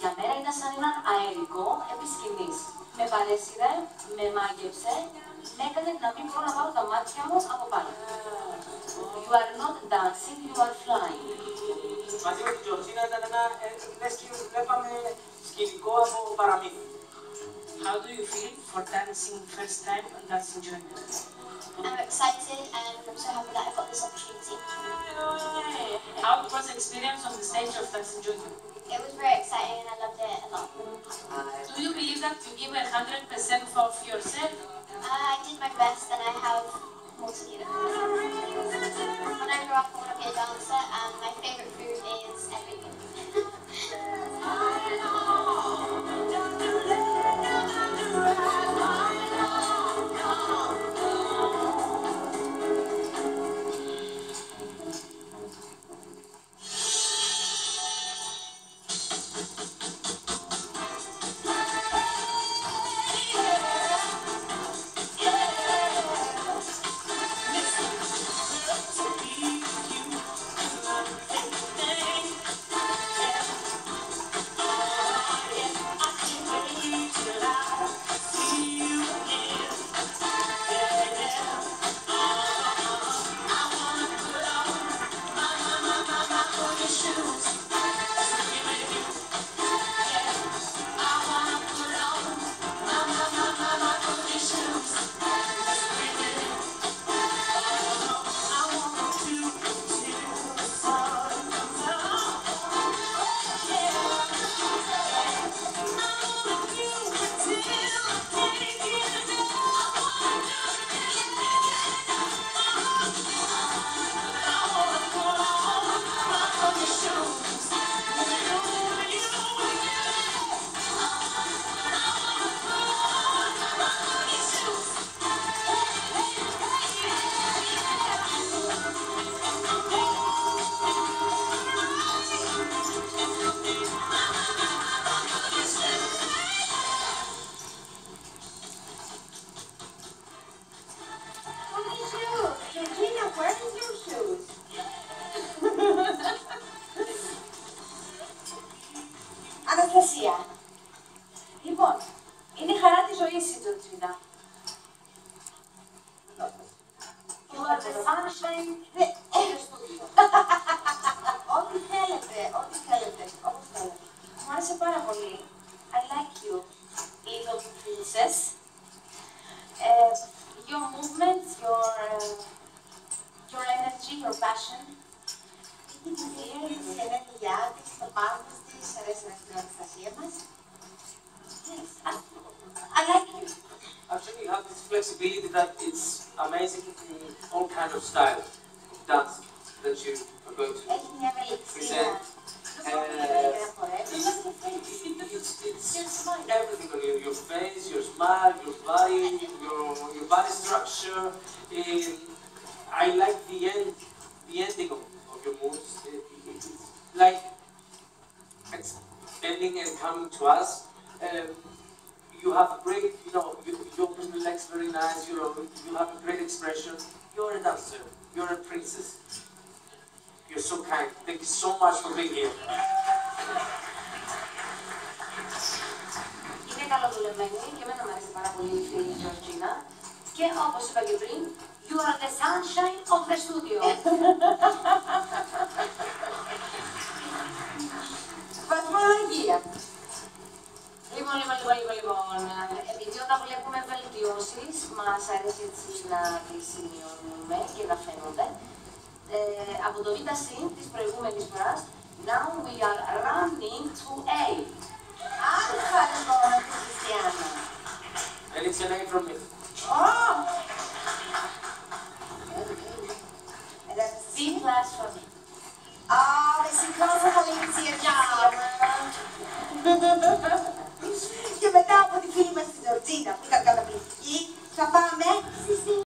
Για μένα ήταν σαν έναν αερικό επί σκηνής. Με παρέσυρε, με μάγεψε, με έκανε να μην μπορώ να βάλω τα μάτια μου από πάνω. You are not dancing, you are flying. Μαζί με την Τζορτζίνα ήταν ένα, ε, λες και βλέπαμε σκηνικό από παραμύθι. How do you feel for dancing first time on Dancing Junior? I'm excited and I'm so happy that I got this opportunity. How was the experience on the stage of Dancing Junior? It was very exciting and I loved it a lot. Do you believe that you give a hundred percent of yourself? I did my best and I have more to do. When I grow up, I want to be a dancer and my favourite food is everything. είναι η χαρά της ζωής η Τζορτζίνα. You are the sunshine Δε- of the studio. Ό,τι θέλετε, ό,τι θέλετε, όπως θέλετε. Μου άρεσε πάρα πολύ. I like you. little princess. Uh, your movements, your uh, your energy, your passion. Η κυρία της, η ενέργειά της, το πάθος της, αρέσει να στην Αναστασία μας. flexibility that it's amazing in all kinds of style dance that you are going to present. and it's, it's, it's everything your face, your smile, your body, your, your body structure. And I like the end, the ending of, of your moves. Uh, like expanding and coming to us. Um, you have a great, you know, you, you open your legs very nice. You know, you have a great expression. You're a dancer. You're a princess. You're so kind. Thank you so much for being here. Είναι καλοδουλεμένη και εμένα μου αρέσει πάρα πολύ η φίλη Τζορτζίνα. Και όπως είπα και πριν, you are the sunshine of the studio. Λοιπόν, λοιπόν, λοιπόν, λοιπόν, λοιπόν, επειδή όταν βλέπουμε βελτιώσεις, μας αρέσει έτσι να τις σημειώνουμε και να φαίνονται. Ε, από το β' συν της προηγούμενης φοράς, now we are running to A. Άλφα λοιπόν, Χριστιανά. And it's an A from me. Ω! B plus for me. Α, με συγχωρώ πολύ τη Και μετά από Tidak, kita questa casa qui.